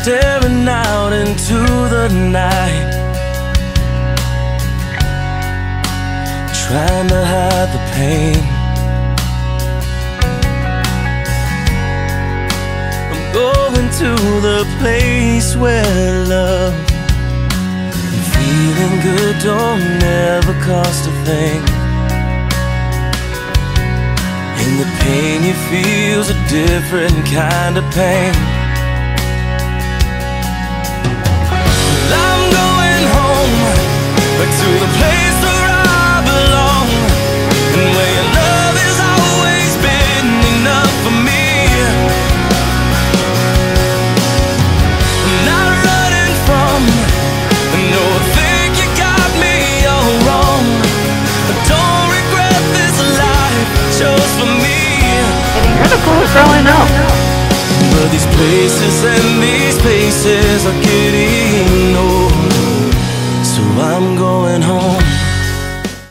staring out into the night, trying to hide the pain. I'm going to the place where love and feeling good don't never cost a thing. And the pain you feel's a different kind of pain. chose for me. And you're the coolest girl I know. But these places and these places are getting old.